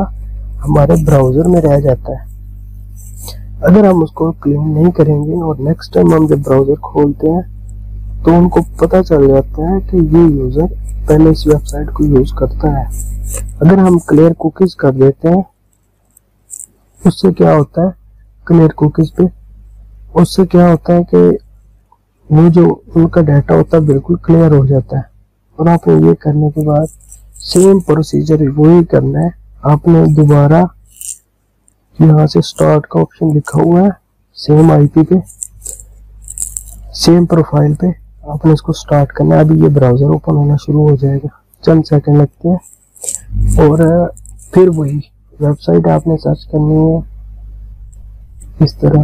हमारे ब्राउज़र में रह जाता है। अगर हम उसको क्लीन नहीं करेंगे और नेक्स्ट टाइम हम जब ब्राउज़र खोलते हैं तो उनको पता चल जाता है कि ये यूज़र पहले इस वेबसाइट को यूज़ करता है। अगर हम क्लियर कुकीज कर देते हैं, उससे क्या होता है? क्लियर कुकीज पे, उससे क्या होता है कि वो जो उनका डाटा होता है, बिल्कुल क्लियर हो जाता है। और आपने ये करने के बाद सेम प्रोसीजर वही करना है। आपने दोबारा यहाँ से स्टार्ट का ऑप्शन लिखा हुआ है सेम आईपी पे सेम प्रोफ़ाइल पे आपने इसको स्टार्ट करना है। अभी ये ब्राउज़र ओपन होना शुरू हो जाएगा। चंद सेकंड लगते हैं। और, फिर वही वेबसाइट आपने सर्च करनी है। इस तरह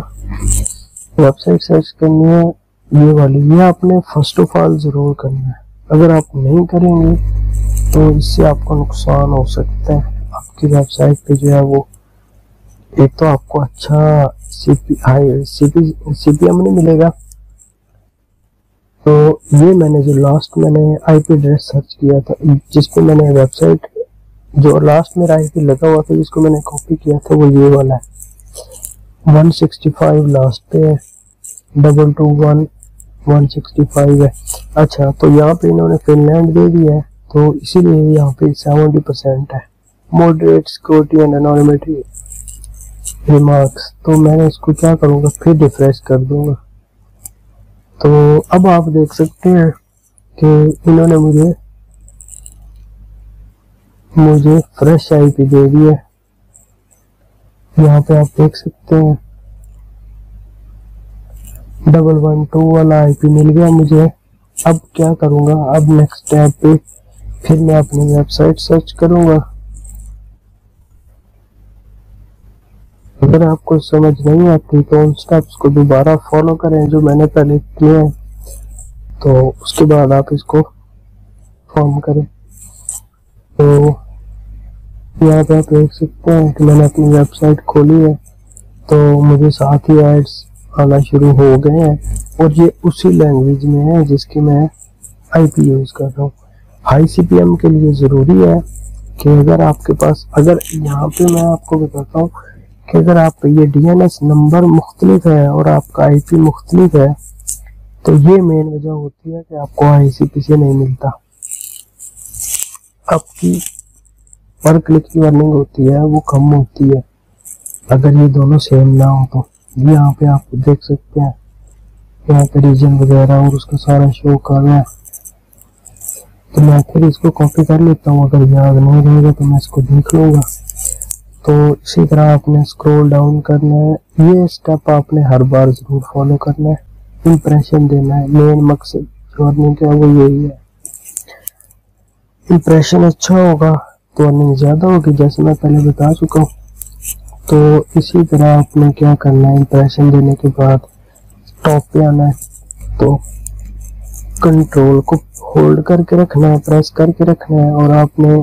वेबसाइट सर्च करनी है। ये वाली, ये आपने फ़र्स्ट ऑफ़ ऑल ज़रूर करना है। अगर आप नहीं करेंगे तो इससे आपको नुकसान हो सकता है। आपकी वेबसाइट पे जो है वो एक तो आपको अच्छा सीपी हाई सीपी सीपीएम नहीं मिलेगा। तो ये मैंने जो लास्ट मैंने आईपी एड्रेस सर्च किया था, जिसपे मैंने वेबसाइट जो लास्ट मेरा आईपी लगा हुआ था, जिसको मैंने कॉपी किया था, वो ये वाला है। 165 लास्ट पे है। Double two one one sixty five है। अच्छा तो यहाँ पे इन्होंने फिनलैंड दे दिया है तो इसीलिए यहाँ पे सेवेंटी परसेंट है। Moderate security and anonymity remarks तो मैंने इसको क्या करूँगा, फिर रिफ्रेश कर दूँगा। तो अब आप देख सकते हैं कि इन्होंने मुझे मुझे फ्रेश आईपी दे दी है। यहाँ पे आप देख सकते हैं। डबल वन टू वाला आईपी मिल गया मुझे। अब क्या करूँगा? अब नेक्स्ट टैब पे फिर मैं अपनी वेबसाइट सर्च करूँगा। अगर आपको समझ नहीं आती तो उन स्टेप्स को दोबारा फॉलो करें जो मैंने पहले किए हैं। तो उसके बाद आप इसको फॉर्म करें। तो यहाँ पे आप देख सकते हैं कि मैंने अपनी वेबसाइट खोली है। तो मुझे साथ ही एड्स आना शुरू हो गए हैं और ये उसी लैंग्वेज में है जिसकी मैं आईपी यूज़ कर रहा हूँ। हाई सीपीएम के लिए ज़रूरी है कि अगर आपके पास, अगर यहाँ पे मैं आपको बताता हूँ कि अगर आप ये डीएनएस नंबर मुख्तलिफ़ है और आपका आईपी मुख्तलिफ़ है तो ये मेन वजह होती है कि आपको आईसीपी से नहीं मिलता। आपकी पर क्लिक की अर्निंग होती है, वो कम होती है। अगर ये दोनों सेम ना हो तो। यहाँ पे आप देख सकते हैं यहाँ पे रीजन वगैरह और उसका सारा शो कर रहा है। तो मैं फिर इसको कॉपी कर लेता हूँ, अगर याद नहीं रहेगा तो मैं इसको देख लूँगा। तो इसी तरह आपने स्क्रॉल डाउन करना है। ये स्टेप आपने हर बार ज़रूर फॉलो करना है। इम्प्रेशन देना है। मेन मकसद जो अर्निंग का वो यही है। इम्प्रेशन अच्छा होगा तो अर्निंग ज़्यादा होगी, जैसे मैं पहले बता चुका हूँ। तो इसी तरह आपने क्या करना है? इंप्रेशन देने के बाद टॉप पे आना है। तो कंट्रोल को होल्ड करके रखना है प्रेस करके रखना है और आपने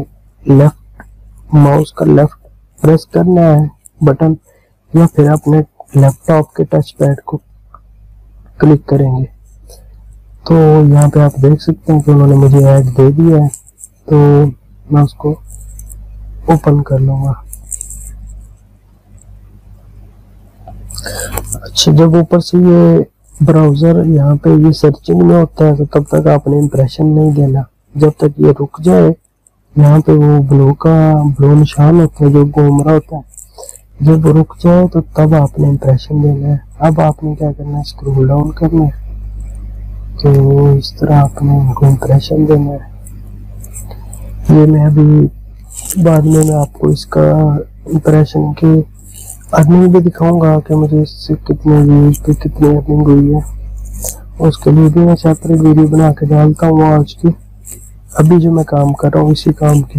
लेफ़्ट माउस का लेफ़्ट प्रेस करना है बटन या फिर अपने लैपटॉप के टच पैड को क्लिक करेंगे। तो यहाँ पे आप देख सकते हैं कि उन्होंने मुझे ऐड दे दिया है। तो मैं उसको ओपन कर लूँगा। अच्छा जब ऊपर से ये ब्राउज़र यहाँ पे ये सर्चिंग में होता है तो तब तक आपने इम्प्रेशन नहीं देना। जब तक ये रुक जाए, यहाँ पे वो ब्लू का ब्लू निशान होता है, जो घूम रहा होता है, जब रुक जाए तो तब आपने इम्प्रेशन देना है। अब आपने क्या करना है? स्क्रोल डाउन करना है। तो इस तरह आपने उनको इम्प्रेशन देना है। ये मैं अभी बाद में मैं आपको इसका इम्प्रेशन की अर्निंग भी दिखाऊँगा कि मुझे इससे कितने व्यूज़ पे कितनी अर्निंग हुई है। उसके लिए भी मैं सेपरेट वीडियो बना के डालता हूँ आज की। अभी जो मैं काम कर रहा हूँ, इसी काम की।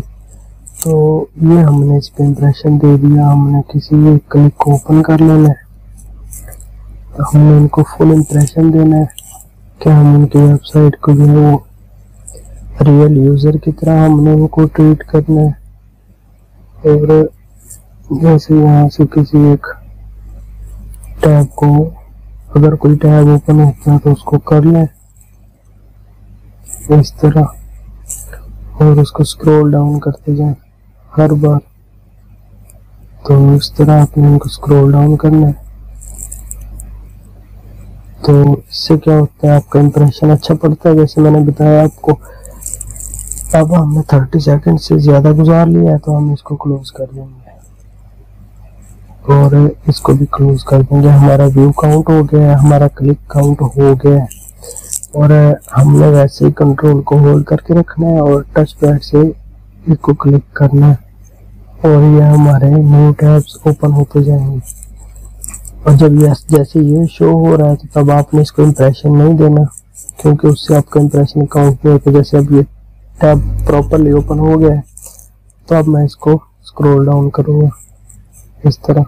तो ये हमने इस पर इम्प्रेशन दे दिया, हमने किसी एक क्लिक को ओपन कर लेना है। तो हमने इनको फुल इम्प्रेशन देना है कि हम उनकी वेबसाइट को जो वो रियल यूज़र की तरह हमने उनको ट्रीट करना है। और जैसे यहाँ से किसी एक टैब को, अगर कोई टैब ओपन होता है तो उसको कर लें। इस तरह। और उसको स्क्रॉल डाउन करते जाएँ, हर बार। तो इस तरह आपने उनको स्क्रॉल डाउन करना है। तो इससे क्या होता है, आपका इंप्रेशन अच्छा पड़ता है, जैसे मैंने बताया आपको। अब हमने थर्टी सेकंड से ज़्यादा गुजार लिया है तो हम इसको क्लोज कर देंगे। और इसको भी क्लोज कर देंगे। हमारा व्यू काउंट हो गया है, हमारा क्लिक काउंट हो गया है। और हमने वैसे ही कंट्रोल को होल्ड करके रखना है और टच पैड से इसको क्लिक करना है। और ये हमारे न्यू टैब्स ओपन होते जाएँगे। और जब ये जैसे ये शो हो रहा है तो तब आपने इसको इम्प्रेशन नहीं देना, क्योंकि उससे आपका इम्प्रेशन काउंट नहीं होता। जैसे अब ये टैब प्रॉपरली ओपन हो गया है तो अब मैं इसको स्क्रॉल डाउन करूँगा। इस तरह।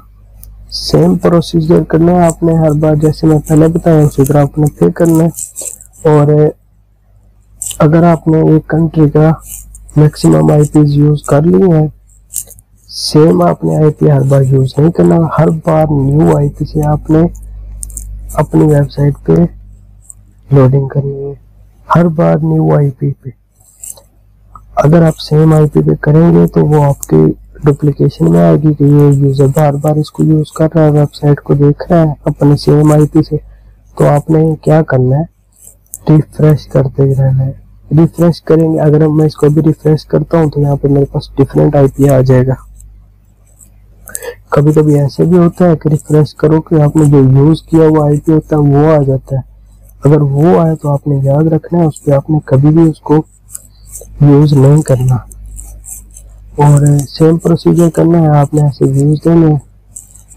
सेम प्रोसीजर करना है आपने हर बार, जैसे मैं पहले बताया उसी तरह आपने फिर करना है। और, अगर आपने एक कंट्री का मैक्सिमम आईपी यूज़ कर ली है सेम आपने आईपी हर बार यूज़ नहीं करना। हर बार न्यू आईपी से आपने अपनी वेबसाइट पे लोडिंग करनी है। हर बार न्यू आईपी पे। अगर आप सेम आईपी पे करेंगे तो वो आपके डुप्लीकेशन में आएगी कि ये यूज़र बार बार इसको यूज़ कर रहा है वेबसाइट को देख रहा है, अपने सेम आईपी से। तो आपने क्या करना है? रिफ्रेश करते रहना है। रिफ्रेश करेंगे। अगर मैं इसको भी रिफ्रेश करता हूँ तो यहाँ पे मेरे पास डिफरेंट आईपी आ जाएगा। कभी कभी ऐसे भी होता है कि रिफ्रेश करो कि आपने जो यूज़ किया हुआ आईपी होता है, वो आ जाता है। अगर वो आए तो आपने याद रखना है, उस पर आपने कभी भी उसको यूज़ नहीं करना। और सेम प्रोसीजर करना है, आपने ऐसे व्यूज़ देने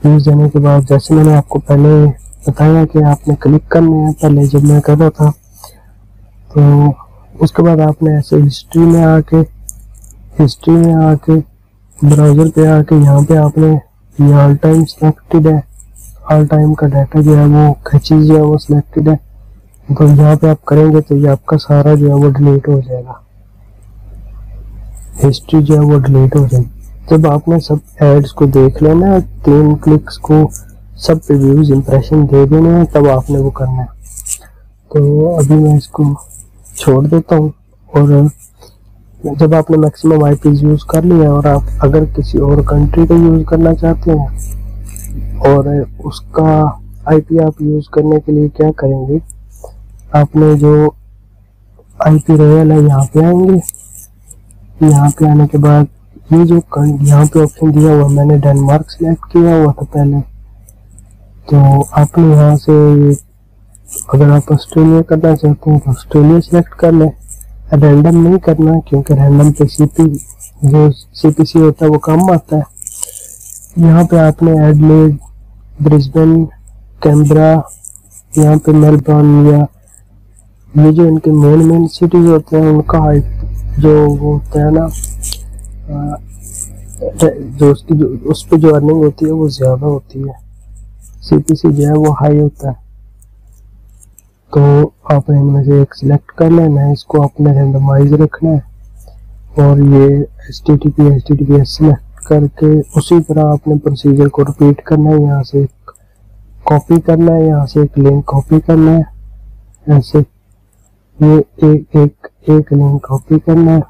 व्यूज़ देने के बाद जैसे मैंने आपको पहले बताया कि आपने क्लिक करने हैं, पहले जब मैं कर रहा था तो उसके बाद आपने ऐसे हिस्ट्री में आके हिस्ट्री में आके ब्राउज़र पे आके, यहाँ पे आपने ये ऑल टाइम सिलेक्टेड है। ऑल टाइम का डाटा जो है वो खची, जो है वो सिलेक्टेड है। तो यहाँ पे आप करेंगे तो ये आपका सारा जो है वो डिलीट हो जाएगा। हिस्ट्री जो है वो डिलीट हो जाएगी। जब आपने सब एड्स को देख लेना है तीन क्लिक्स को सब पे व्यूज़ इंप्रेशन दे देने हैं, तब आपने वो करना है। तो अभी मैं इसको छोड़ देता हूँ और जब आपने मैक्सिमम आईपी यूज़ कर लिया और आप अगर किसी और कंट्री का यूज़ करना चाहते हैं और उसका आईपी आप यूज़ करने के लिए क्या करेंगे? आपने जो आईपी रॉयल है यहाँ पे आएँगे। यहाँ पे आने के बाद ये जो यहाँ पे ऑप्शन दिया हुआ, मैंने डेनमार्क सेलेक्ट किया हुआ था पहले। तो आपने यहाँ से अगर आप ऑस्ट्रेलिया करना चाहते हैं तो ऑस्ट्रेलिया सेलेक्ट कर लें। रैंडम नहीं करना, क्योंकि रैंडम पे सीपी जो सीपीसी होता है, वो कम आता है। यहाँ पे आपने एडलेड ब्रिस्बेन कैमरा यहाँ पे मेलबर्न या ये जो इनके मेन मेन सिटीज़ होते हैं, उनका जो वो होता है ना जो उसकी जो, उस पर जो अर्निंग होती है, वो ज़्यादा होती है। सीपीसी जो है, वो हाई होता है। तो आपने इनमें से एक सिलेक्ट कर लेना है, इसको आपने रेंडमाइज रखना है। और ये S T T P S T T P S select करके उसी तरह आपने प्रोसीजर को रिपीट करना है। यहाँ से एक कॉपी करना है, यहाँ से एक लिंक कॉपी करना है। ऐसे ये एक एक एक लिंक कॉपी करना है।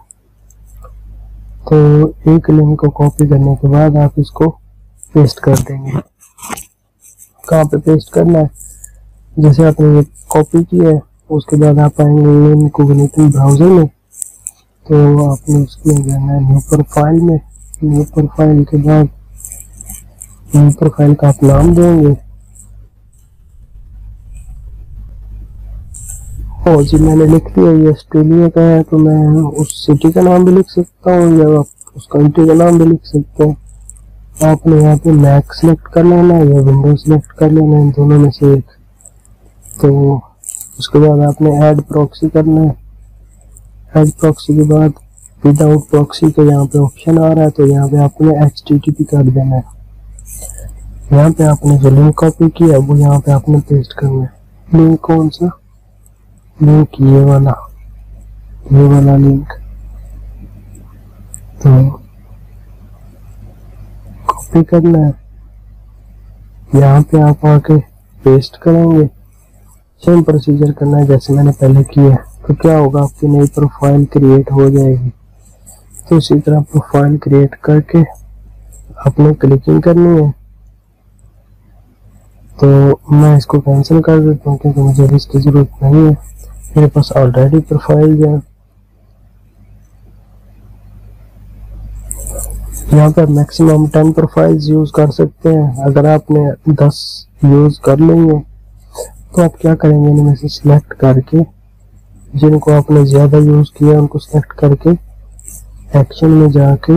तो एक लिंक को कॉपी करने के बाद आप इसको पेस्ट कर देंगे। कहाँ पे पेस्ट करना है? जैसे आपने ये कॉपी किया है, उसके बाद आप आएँगे इनकोग्निटो ब्राउज़र में। तो आपने उसमें जाना है न्यू प्रोफ़ाइल में। न्यू प्रोफ़ाइल के बाद न्यू प्रोफ़ाइल का आप नाम देंगे। और जी, मैंने लिख दिया, ये ऑस्ट्रेलिया का है तो मैं उस सिटी का नाम भी लिख सकता हूँ, या आप उस कंट्री का नाम भी लिख सकते हैं। आपने यहाँ पे मैक सेलेक्ट कर लेना है, या विंडो सेलेक्ट कर लेना है इन दोनों में से एक। तो उसके बाद आपने ऐड प्रॉक्सी करना है। ऐड प्रॉक्सी के बाद विदाउट प्रॉक्सी का यहाँ पे ऑप्शन आ रहा है तो यहाँ पे आपने एच टी टी पी कर देना है। यहाँ पे आपने जो लिंक कॉपी किया, वो यहाँ पे आपने पेस्ट करना है। लिंक कौन सा? लिंक ये वाला ये वाला लिंक तो कॉपी करना है। यहाँ पे आप आके पेस्ट करेंगे। सेम प्रोसीजर करना है जैसे मैंने पहले किया तो क्या होगा, आपकी नई प्रोफ़ाइल क्रिएट हो जाएगी। तो इसी तरह प्रोफ़ाइल क्रिएट करके आपने क्लिकिंग करनी है। तो मैं इसको कैंसिल कर देता हूँ क्योंकि मुझे इसकी ज़रूरत नहीं है। मेरे पास ऑलरेडी प्रोफ़ाइल है। यहाँ पर मैक्सिमम टेन प्रोफाइल्स यूज़ कर सकते हैं। अगर आपने दस यूज़ कर लेंगे तो आप क्या करेंगे इनमें से सिलेक्ट करके, जिनको आपने ज़्यादा यूज़ किया उनको सिलेक्ट करके एक्शन में जाके,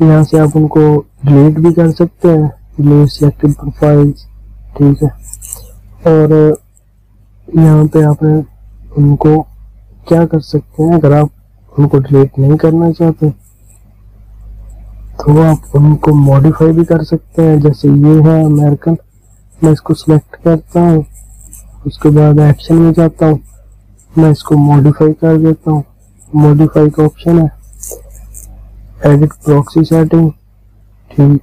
यहाँ से आप उनको डिलीट भी कर सकते हैं। डिलीट सिलेक्टेड प्रोफाइल्स ठीक है। और, यहाँ पे आपने उनको क्या कर सकते हैं अगर आप उनको डिलीट नहीं करना चाहते? तो आप उनको मॉडिफाई भी कर सकते हैं, जैसे ये है अमेरिकन मैं इसको सिलेक्ट करता हूँ, उसके बाद एक्शन में जाता हूँ, मैं इसको मॉडिफाई कर देता हूँ। मॉडिफाई का ऑप्शन है। एडिट प्रॉक्सी सेटिंग ठीक।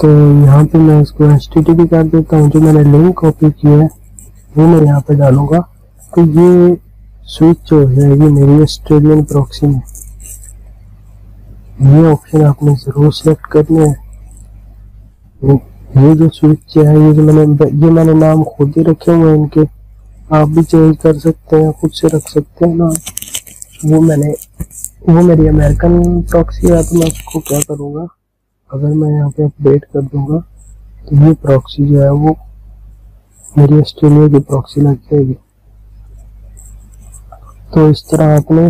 तो यहाँ पे मैं इसको एच कर देता हूँ, जो मैंने लिंक कॉपी किया है, वो मैं यहाँ पे डालूँगा। तो ये स्विच हो जाएगी मेरी ऑस्ट्रेलियन प्रॉक्सी में ये ऑप्शन आपने ज़रूर सेलेक्ट करना है। ये जो स्विच है, ये जो मैंने, ये मैंने नाम खुद ही रखे हुए हैं इनके। आप भी चेंज कर सकते हैं, खुद से रख सकते हैं नाम। वो मैंने, वो मेरी अमेरिकन प्रॉक्सी है तो मैं उसको क्या करूँगा? अगर मैं यहाँ पे अपडेट कर दूँगा तो ये प्रॉक्सी जो है, वो मेरी ऑस्ट्रेलिया की प्रॉक्सी लग जाएगी। तो इस तरह आपने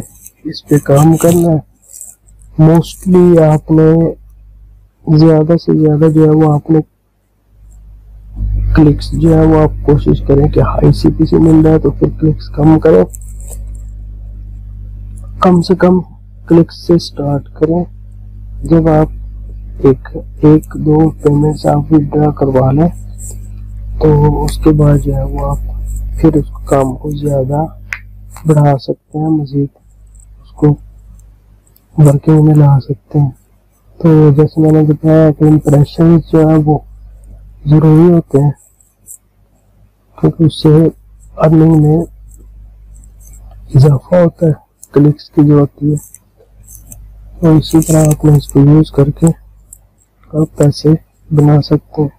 इस पे काम करना है। मोस्टली आपने ज़्यादा से ज़्यादा जो है वो आपने क्लिक्स जो है वो आप कोशिश करें कि हाई सी पी से मिल जाए तो फिर क्लिक्स कम करें। कम से कम क्लिक्स से स्टार्ट करें। जब आप एक एक, दो पेमेंट्स आप विड्रा करवा लें तो उसके बाद जो है वो आप फिर उस काम को ज़्यादा बढ़ा सकते हैं, मज़ीद उसको वर्किंग में ला सकते हैं। तो जैसे मैंने बताया कि इम्प्रेशन जो है वो ज़रूरी होते हैं, क्योंकि उससे अर्निंग में इजाफा होता है क्लिक्स की जो होती है। तो इसी तरह अपने इसको यूज़ करके आप पैसे बना सकते हैं।